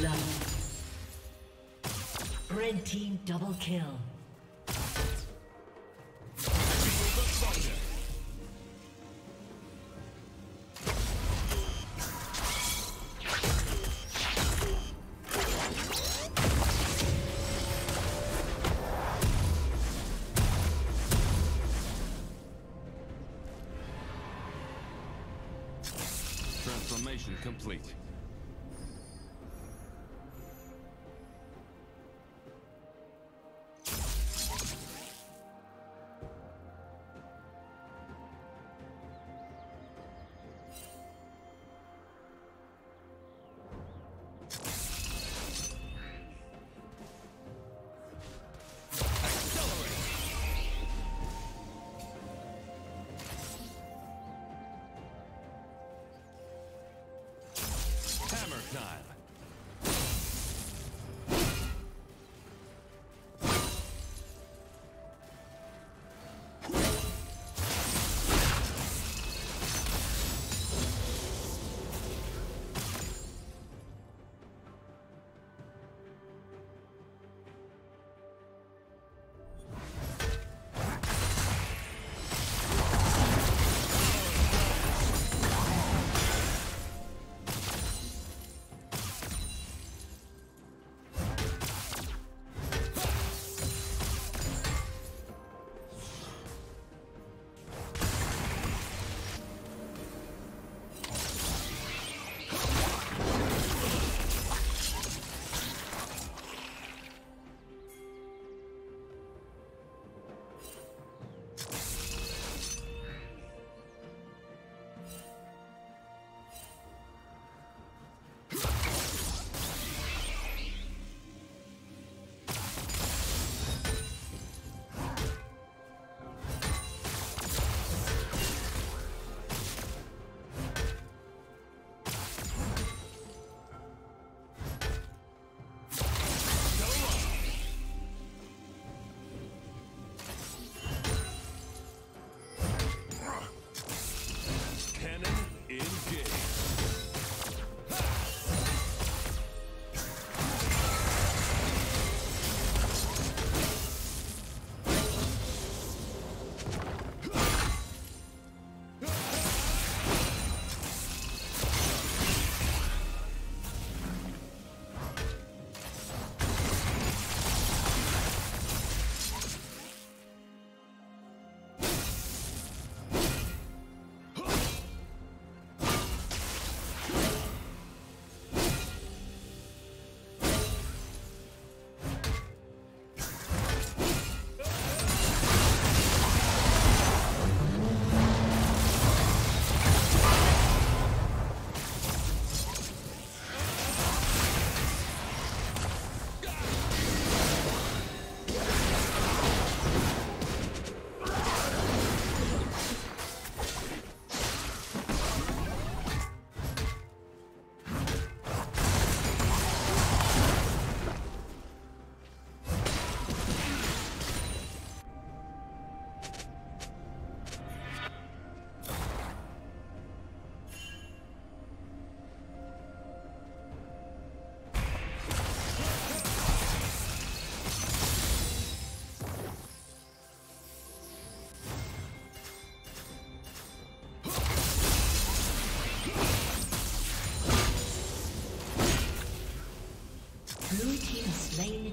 blood. Red team double kill. Transformation complete.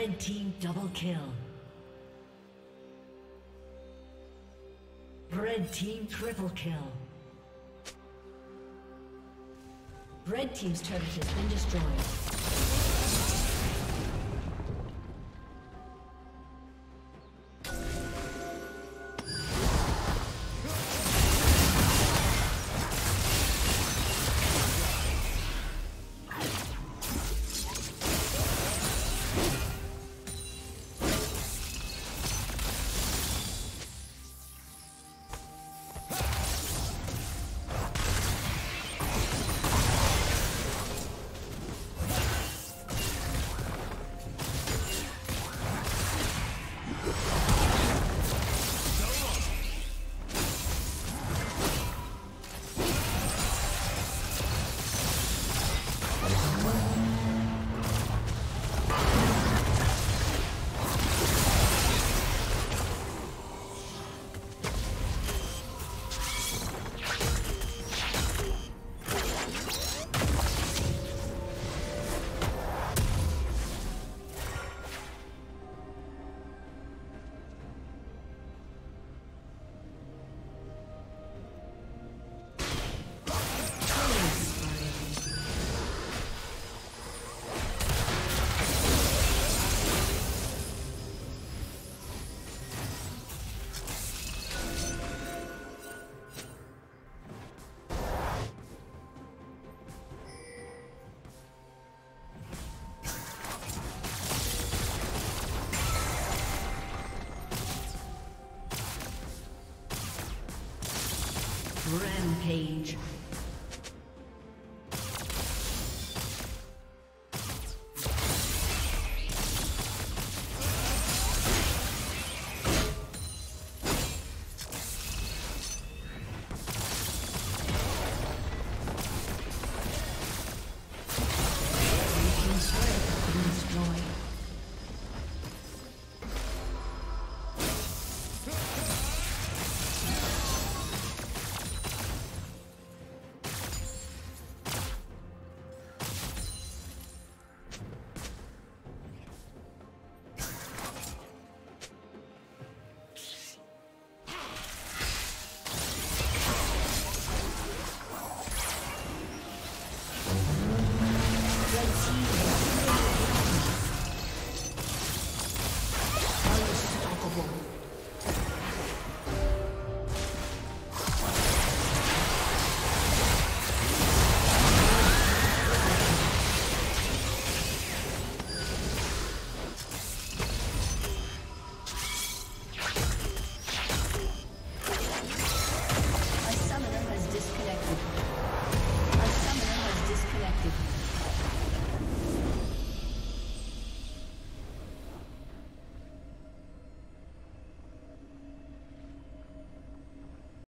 Red team double kill. Red team triple kill. Red team's turret has been destroyed. Rampage.